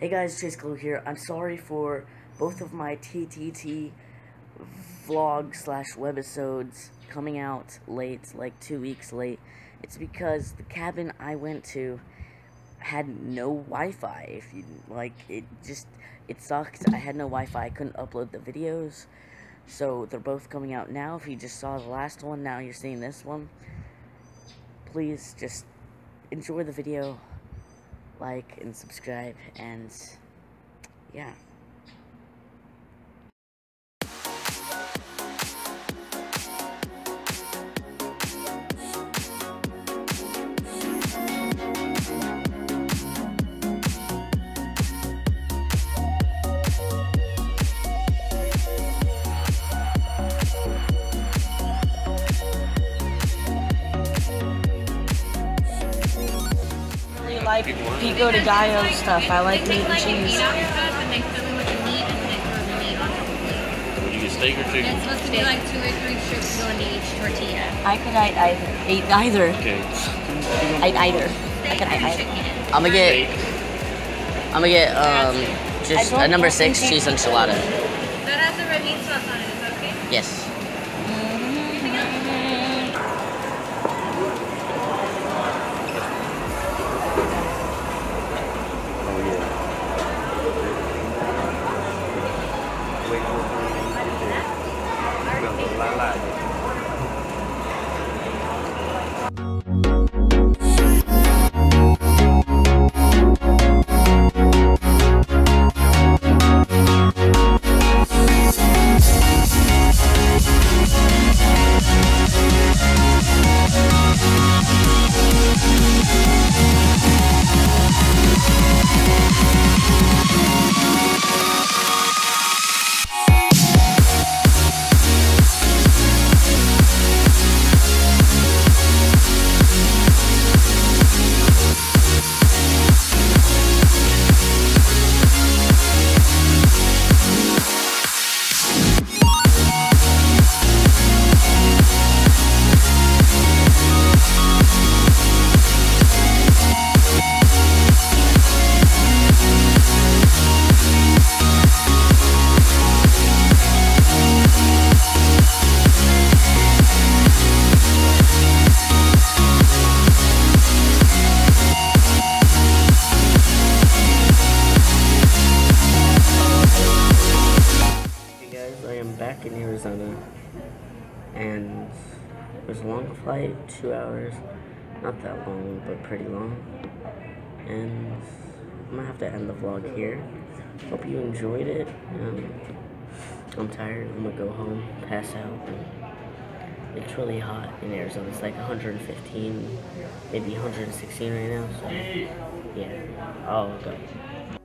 Hey guys, Chase Glow here. I'm sorry for both of my TTT vlog slash webisodes coming out late, like two weeks late. It's because the cabin I went to had no Wi-Fi. If you like, it just it sucked. I had no Wi-Fi. I couldn't upload the videos, so they're both coming out now. If you just saw the last one, now you're seeing this one. Please just enjoy the video like and subscribe and yeah like Pico de Gallo stuff. I like meat and cheese. Would you get steak or It's chicken? supposed to be like two or three strips going to each tortilla. I could eat either. Eat either. Okay. Eat either. I could eat either. I'm gonna get Steak. I'm gonna get um just I a number six cheese enchilada That has a red meat sauce on it, is that okay? yes Hey and it was a long flight, two hours. Not that long, but pretty long. And I'm gonna have to end the vlog here. Hope you enjoyed it. Um, I'm tired. I'm gonna go home, pass out. It's really hot in Arizona. It's like 115, maybe 116 right now. So yeah, I'll go.